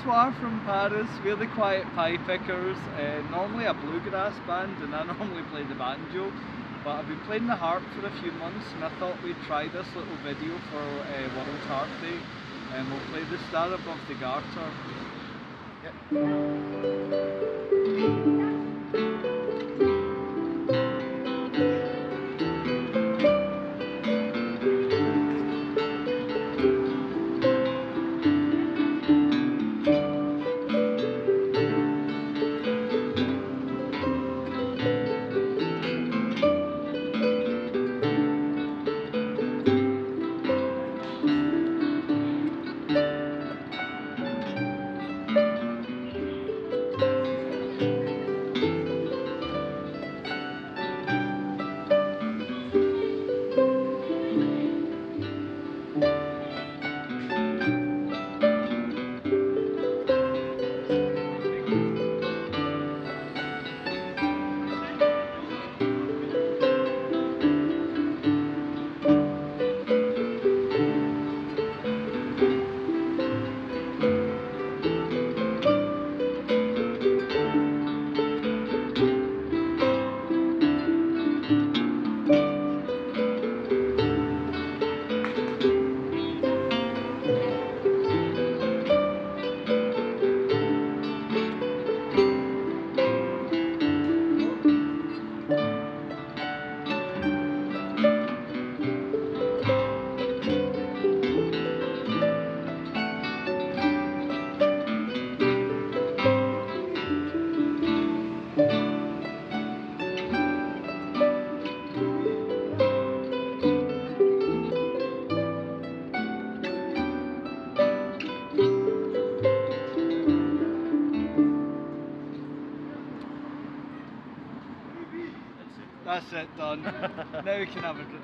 Bonsoir from Paris, we're the Quiet Pie Pickers, uh, normally a bluegrass band and I normally play the banjo but I've been playing the harp for a few months and I thought we'd try this little video for uh, World Harp Day and we'll play the Star Above the Garter. Yep. Now we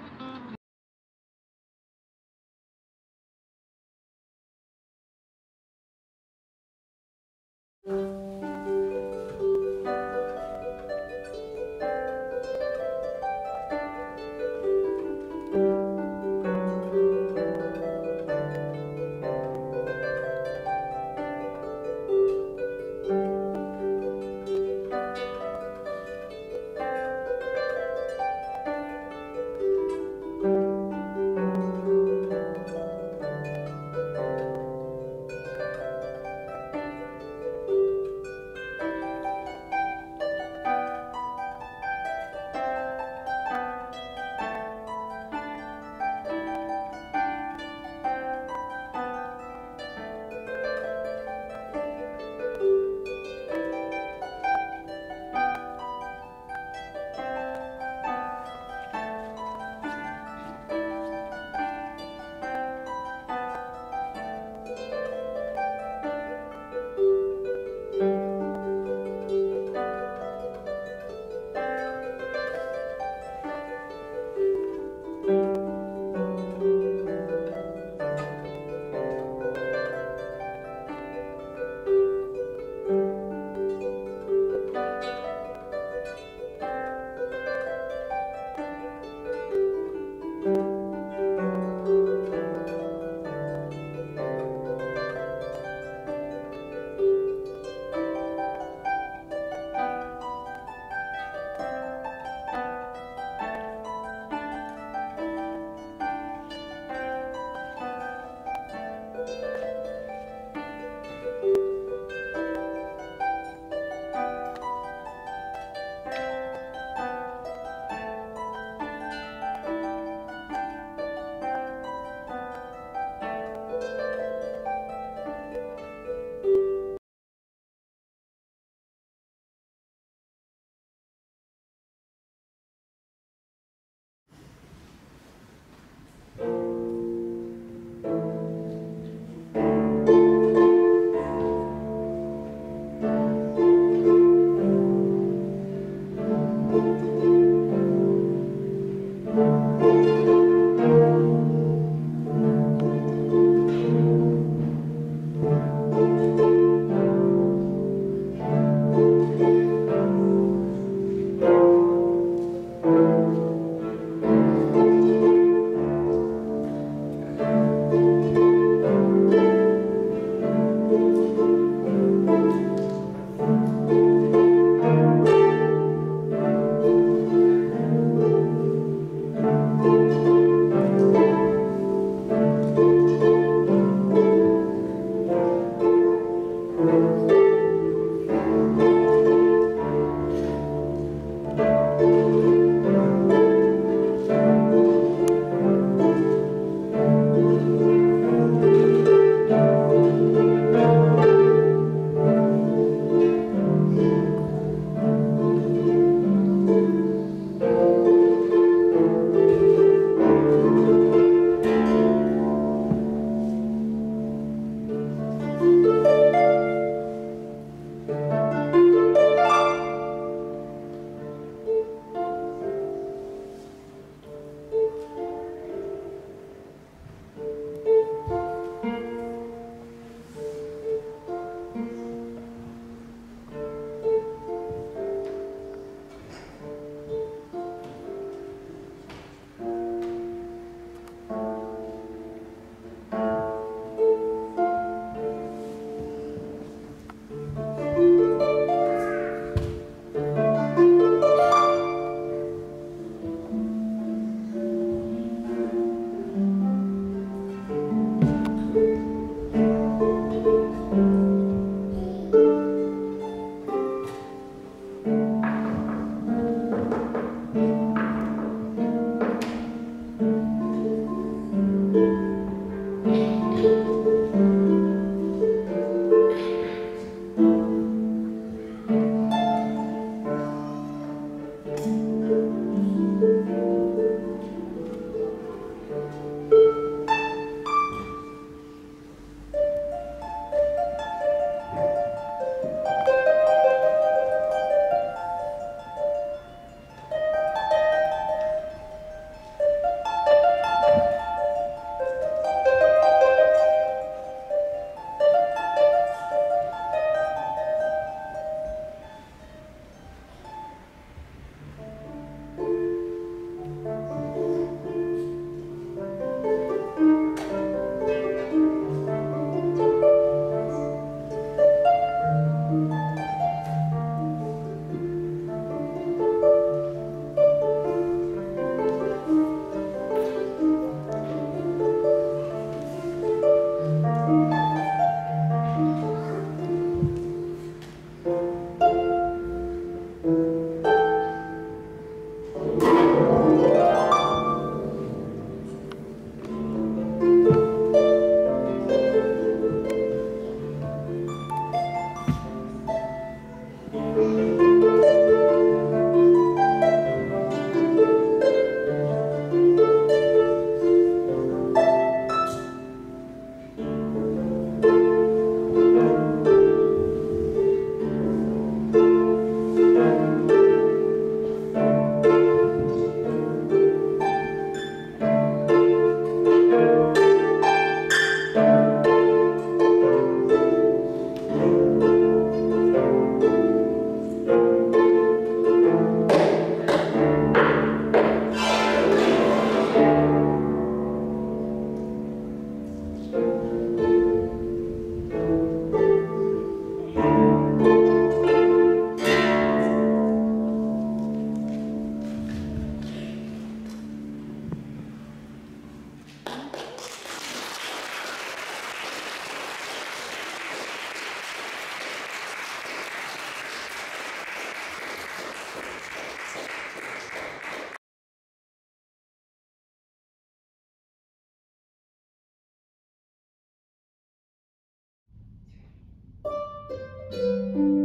Música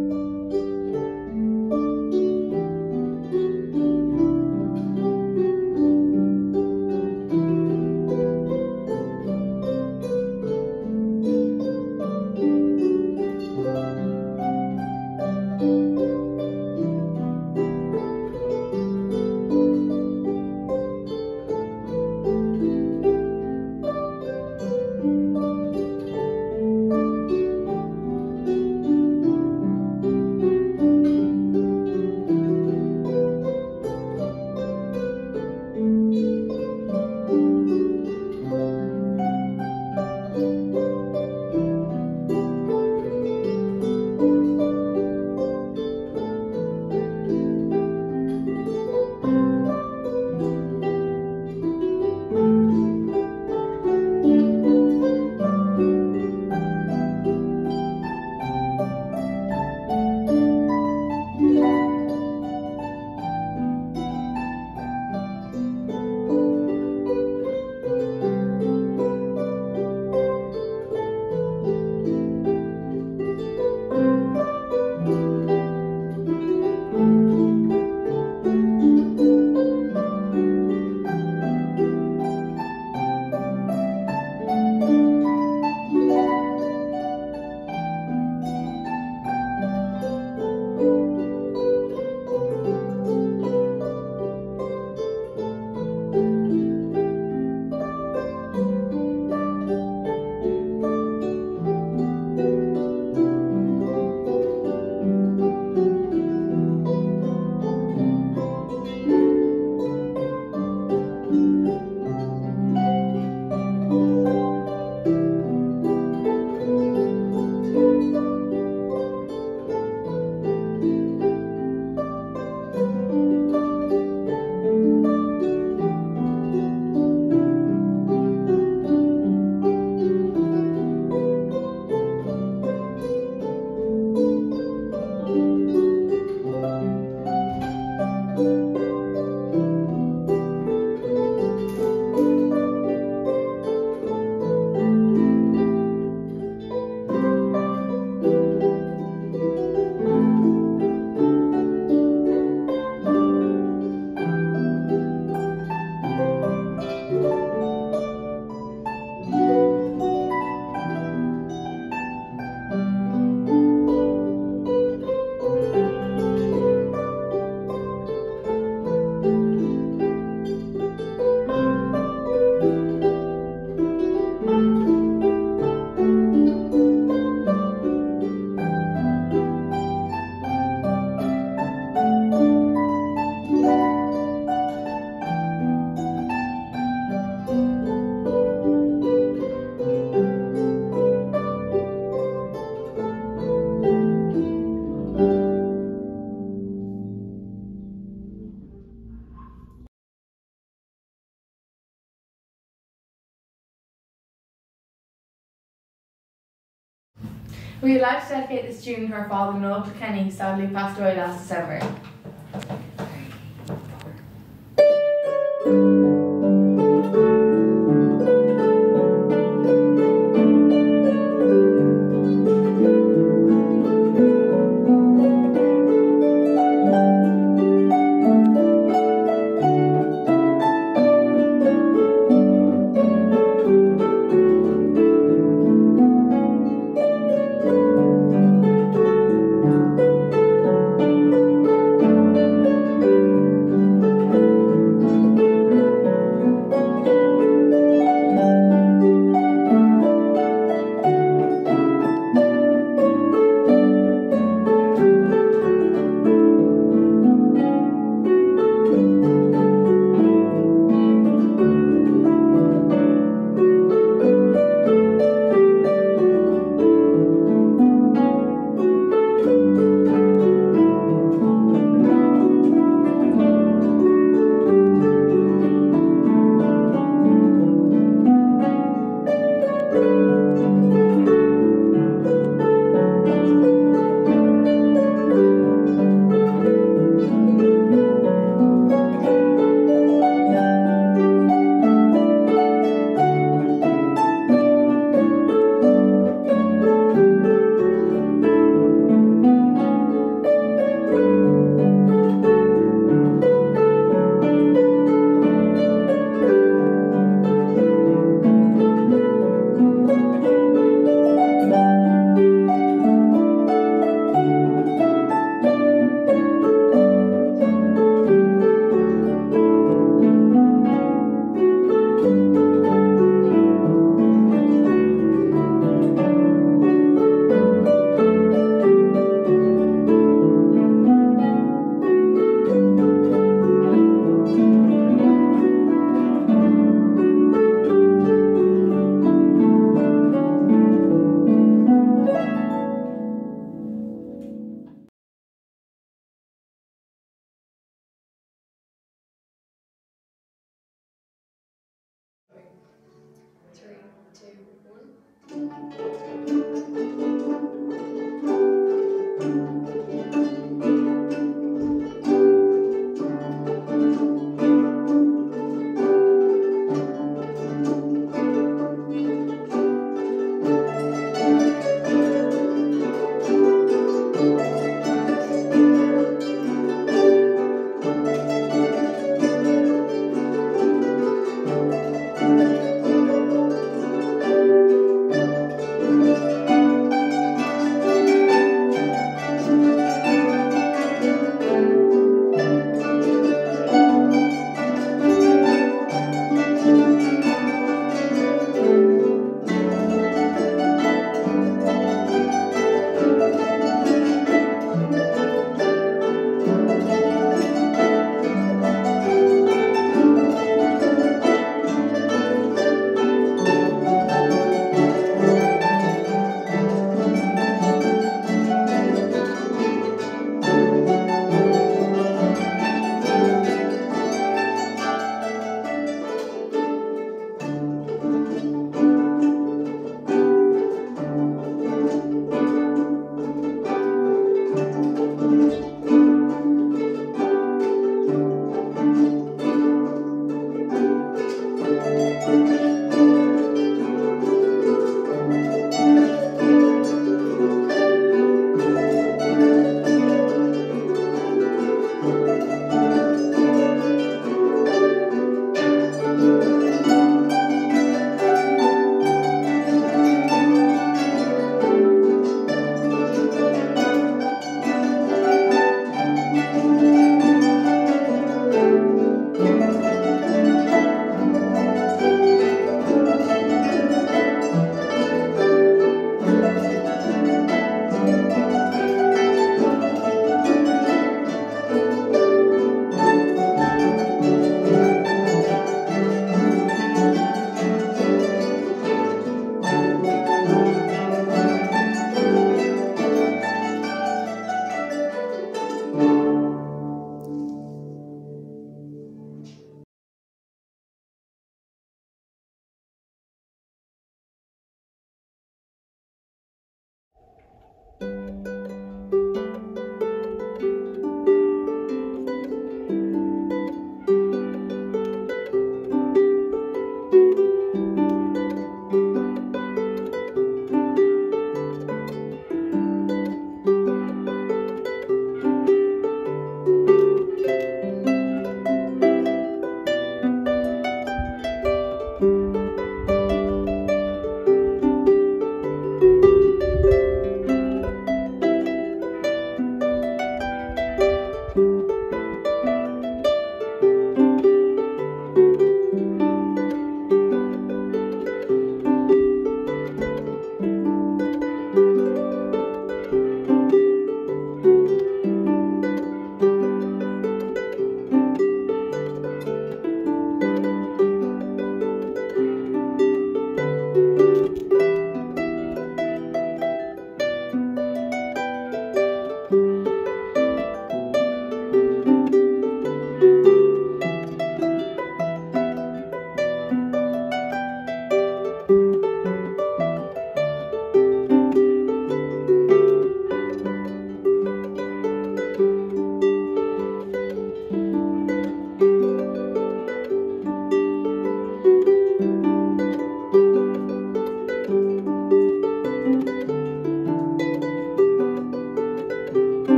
We would like to dedicate this tune to our father, Noel Kenny, sadly passed away last December.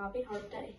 copy holiday.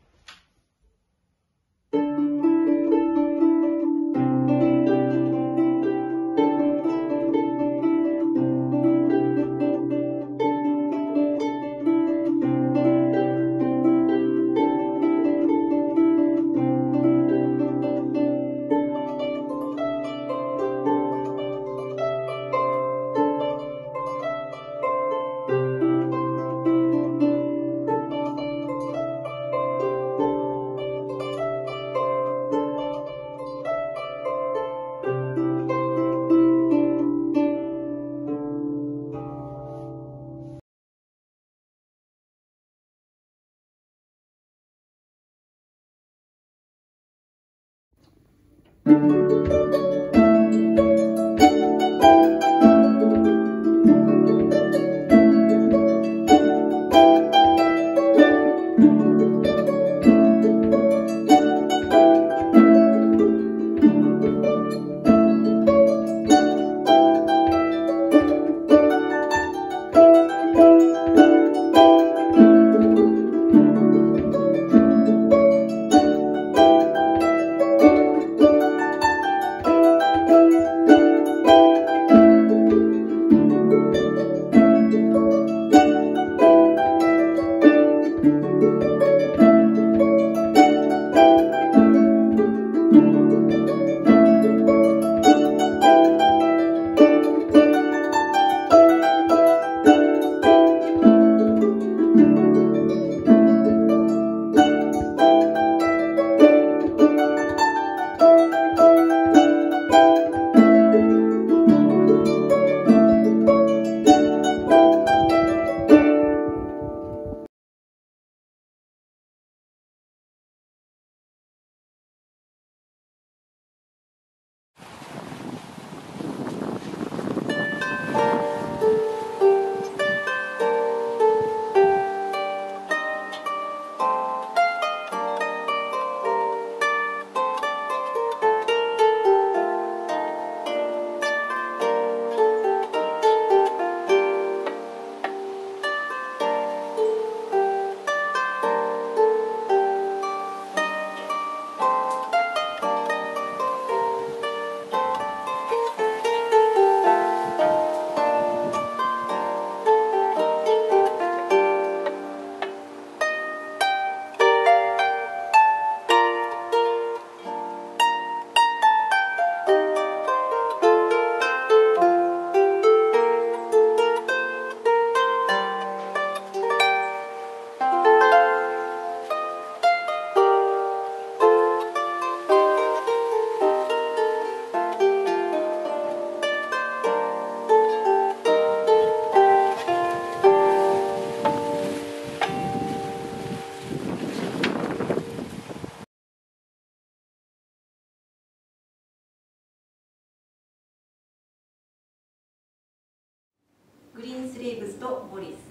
Polka and Happy Heart Day. Thank